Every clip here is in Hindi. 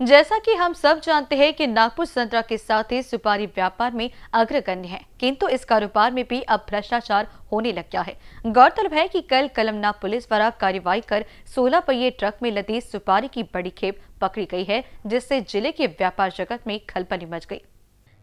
जैसा कि हम सब जानते हैं कि नागपुर संतरा के साथ ही सुपारी व्यापार में अग्रगण्य है, किंतु इस कारोबार में भी अब भ्रष्टाचार होने लग गया है। गौरतलब है कि कल कलमना पुलिस द्वारा कार्रवाई कर 16 पहिए ट्रक में लदी सुपारी की बड़ी खेप पकड़ी गई है, जिससे ज़िले के व्यापार जगत में खलपनी मच गई।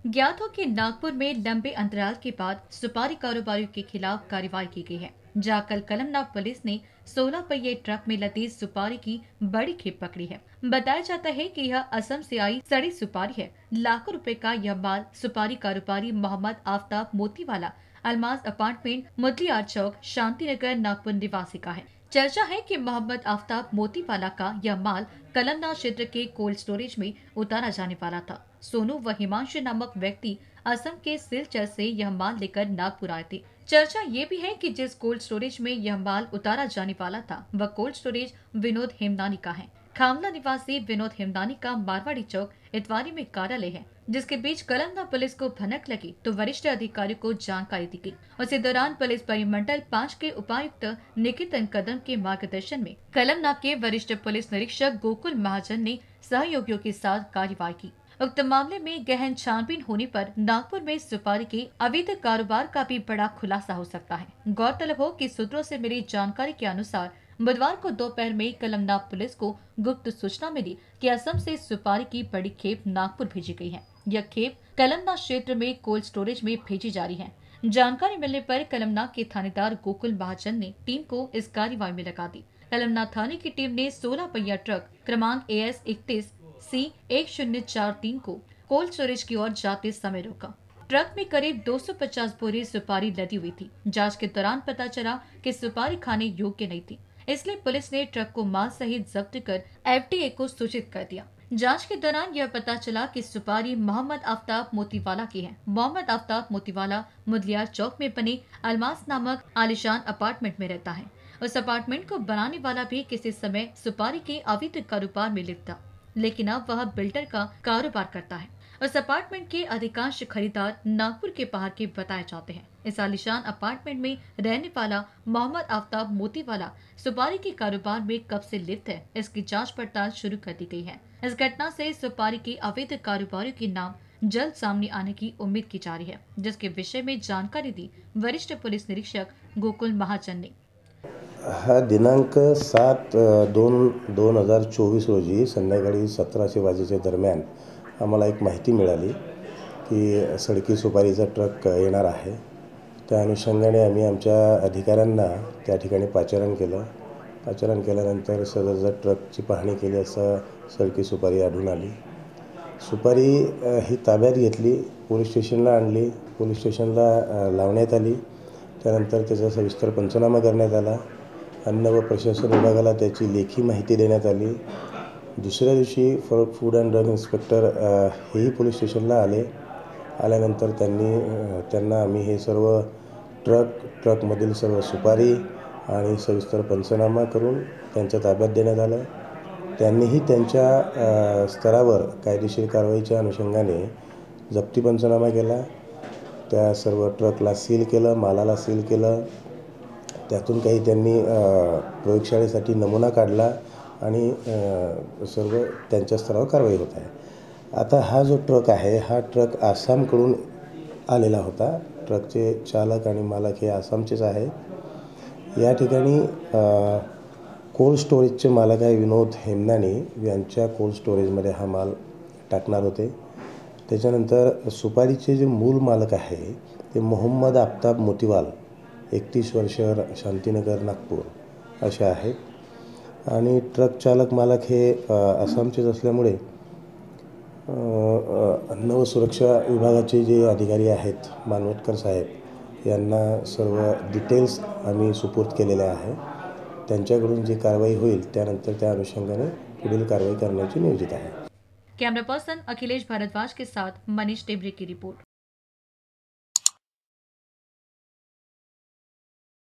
ज्ञात हो कि नागपुर में लंबे अंतराल के बाद सुपारी कारोबारियों के खिलाफ कार्रवाई की गई है जाकर कलमनाग पुलिस ने 16 पहिए ट्रक में लदी सुपारी की बड़ी खेप पकड़ी है। बताया जाता है कि यह असम से आई सड़ी सुपारी है। लाखों रुपए का यह माल सुपारी कारोबारी मोहम्मद आफ्ताब मोतीवाला अलमाज अपार्टमेंट मुदलियार चौक शांति नगर नागपुर निवासी का है। चर्चा है कि मोहम्मद आफ्ताब मोतीवाला का यह माल कलमना क्षेत्र के कोल्ड स्टोरेज में उतारा जाने वाला था। सोनू व हिमांशु नामक व्यक्ति असम के सिलचर से यह माल लेकर नागपुर आए थे। चर्चा ये भी है कि जिस कोल्ड स्टोरेज में यह माल उतारा जाने वाला था, वह कोल्ड स्टोरेज विनोद हेमदानी का है। खामला निवासी विनोद हेमदानी का मारवाड़ी चौक, इतवारी में कार्यालय है, जिसके बीच कलंदा पुलिस को भनक लगी तो वरिष्ठ अधिकारी को जानकारी दी गई। उसी दौरान पुलिस परिमंडल पाँच के उपायुक्त निकितन कदम के मार्गदर्शन में कलमना के वरिष्ठ पुलिस निरीक्षक गोकुल महाजन ने सहयोगियों के साथ कार्यवाही की। उक्त मामले में गहन छानबीन होने पर नागपुर में सुपारी के अवैध कारोबार का भी बड़ा खुलासा हो सकता है। गौरतलब हो कि सूत्रों से मिली जानकारी के अनुसार, बुधवार को दोपहर में कलमनाग पुलिस को गुप्त सूचना मिली कि असम से सुपारी की बड़ी खेप नागपुर भेजी गई है। यह खेप कलमनाग क्षेत्र में कोल्ड स्टोरेज में भेजी जा रही है। जानकारी मिलने पर कलमनाग के थानेदार गोकुल महाजन ने टीम को इस कार्यवाही में लगा दी। कलमनाग थाने की टीम ने 16 पहिया ट्रक क्रमांक ए एस इकतीस सी, एक शून्य चार तीन को कोल्ड स्टोरेज की ओर जाते समय रोका। ट्रक में करीब 250 बोरी सुपारी लदी हुई थी। जाँच के दौरान पता चला कि सुपारी खाने योग्य नहीं थी। इसलिए पुलिस ने ट्रक को माल सहित जब्त कर एफटीए को सूचित कर दिया। जाँच के दौरान यह पता चला कि सुपारी मोहम्मद आफ्ताब मोतीवाला की है। मोहम्मद आफ्ताब मोतीवाला मुदलियार चौक में बने अलमास नामक आलिशान अपार्टमेंट में रहता है। उस अपार्टमेंट को बनाने वाला भी किसी समय सुपारी के अवैध कारोबार में लिप्त था लेकिन अब वह बिल्डर का कारोबार करता है उस अपार्टमेंट के अधिकांश खरीदार नागपुर के पहाड़ के बताए जाते हैं। इस आलिशान अपार्टमेंट में रहने वाला मोहम्मद आफ्ताब मोतीवाला सुपारी के कारोबार में कब से लिप्त है, इसकी जाँच पड़ताल शुरू कर दी गई है। इस घटना से सुपारी के अवैध कारोबारियों के नाम जल्द सामने आने की उम्मीद की जा रही है, जिसके विषय में जानकारी दी वरिष्ठ पुलिस निरीक्षक गोकुल महाजन ने। हा दिनांक सात दोन दोन हजार चोवीस रोजी संध्याकाळी सतराशे वाजेच्या दरम्यान आम्हाला एक माहिती मिळाली की सडकी सुपारीचा ट्रक येणार आहे. त्या अनुषंगाने आम्ही आमच्या अधिकाऱ्यांना त्या ठिकाणी पाचारण केलं. पाचारण केल्यानंतर सदरचा ट्रकची पाहणी केली असता सडकी सुपारी आढळून आली. सुपारी ही ताब्यात घेतली पोलीस स्टेशनला आणली. पोलीस स्टेशनला लावण्यात आली. त्यानंतर त्याचा सविस्तर पंचनामा करण्यात आला. अन्न व प्रशासन विभागाला त्याची लेखी माहिती देण्यात आली. दुसऱ्या दिवशी for food and drug inspector हेही पोलीस स्टेशनला आले. आल्यानंतर त्यांनी त्यांना आम्ही हे सर्व ट्रक ट्रकमधील सर्व सुपारी आणि सविस्तर पंचनामा करून त्यांच्या ताब्यात देण्यात आलं. त्यांनीही त्यांच्या स्तरावर कायदेशीर कारवाईच्या अनुषंगाने जप्ती पंचनामा केला. त्या सर्व ट्रकला सील केलं मालाला सील केलं. त्यातून काही त्यांनी प्रयोगशाळेसाठी नमुना काढला आणि सर्व त्यांच्या स्तरावर कारवाई होत आहे. आता हा जो ट्रक आहे हा ट्रक आसामकडून आलेला होता. ट्रकचे चालक आणि मालक हे आसामचेच आहेत. या ठिकाणी कोल्ड स्टोरेजचे मालक आहे विनोद हेमनानी. यांच्या कोल्ड स्टोरेजमध्ये हा माल टाकणार होते. त्याच्यानंतर सुपारीचे जे मूल मालक आहे ते मोहम्मद आफताब मोतीवाल. एकतीस वर्ष शांतीनगर नागपूर असे आहेत आणि ट्रक चालक मालक हे आसामचेच असल्यामुळे अन्न व सुरक्षा विभागाचे जे अधिकारी आहेत मानवटकर साहेब यांना सर्व डिटेल्स आम्ही सुपूर्द केलेले आहे. त्यांच्याकडून जी कारवाई होईल त्यानंतर त्या अनुषंगाने पुढील कारवाई करण्याची नियोजित आहे. कैमरा पर्सन अखिलेश भारद्वाज के साथ मनीष टेबरे की रिपोर्ट